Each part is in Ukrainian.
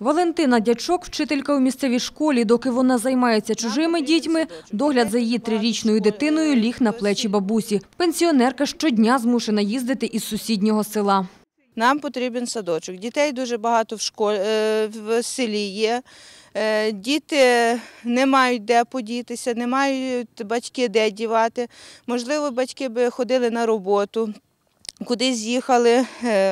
Валентина Дячок – вчителька у місцевій школі. Доки вона займається чужими дітьми, догляд за її трирічною дитиною ліг на плечі бабусі. Пенсіонерка щодня змушена їздити із сусіднього села. Нам потрібен садочок. Дітей дуже багато в школі в селі є. Е, Діти не мають де подітися, не мають батьки де дівати. Можливо, батьки би ходили на роботу. Кудись з'їхали,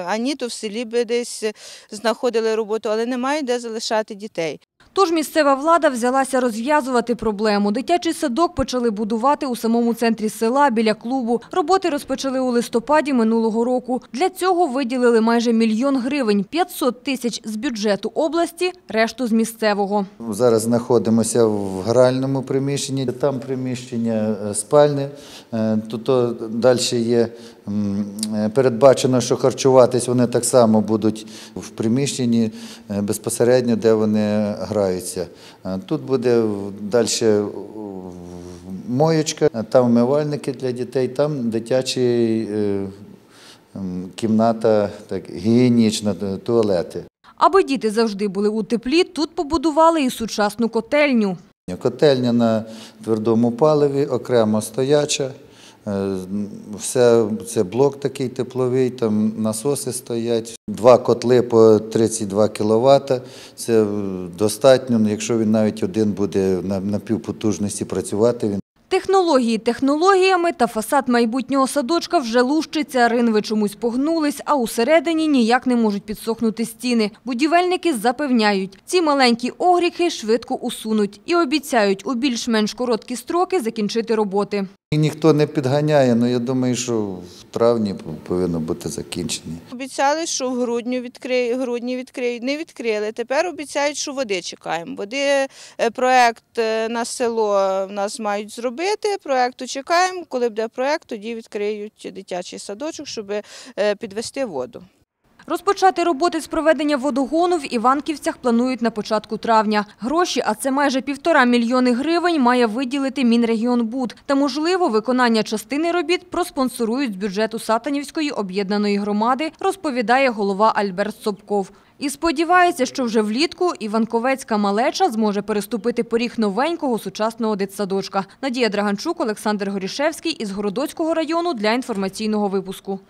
ані то в селі би десь знаходили роботу, але немає де залишати дітей. Тож місцева влада взялася розв'язувати проблему. Дитячий садок почали будувати у самому центрі села біля клубу. Роботи розпочали у листопаді минулого року. Для цього виділили майже мільйон гривень, 500 тисяч з бюджету області, решту з місцевого. Зараз знаходимося в гральному приміщенні, там приміщення е, спальне, е, тут далі є е, передбачено, що харчуватись вони так само будуть в приміщенні безпосередньо, де вони граються. Е, Тут буде далі моєчка, там вмивальники для дітей, там дитячий е, кімната, так, гігієнічна, е, туалети. Аби діти завжди були у теплі, тут побудували і сучасну котельню. Котельня на твердому паливі, окремо стояча. Е, Все, це блок такий тепловий, там насоси стоять. Два котли по 32 кВт. Це достатньо, ну, якщо він навіть один буде на півпотужності працювати, він Технології технологіями, та фасад майбутнього садочка вже лущиться, ринви чомусь погнулись, а усередині ніяк не можуть підсохнути стіни. Будівельники запевняють, ці маленькі огріхи швидко усунуть і обіцяють у більш-менш короткі строки закінчити роботи. Ніхто не підганяє, але я думаю, що в травні повинно бути закінчені. Обіцяли, що в грудні відкриють, грудні відкриють, не відкрили. Тепер обіцяють, що води чекаємо. Води е, проект е, на село в нас мають зробити. Проекту чекаємо. Коли буде проект, тоді відкриють дитячий садочок, щоб е, підвести воду. Розпочати роботи з проведення водогону в Іванківцях планують на початку травня. Гроші, а це майже півтора мільйони гривень, має виділити Мінрегіонбуд. Та, можливо, виконання частини робіт проспонсорують з бюджету Сатанівської об'єднаної громади, розповідає голова Альберт Собков. І сподівається, що вже влітку Іванковецька малеча зможе переступити поріг новенького сучасного дитсадочка. Надія Драганчук, Олександр Горішевський із Городоцького району для інформаційного випуску.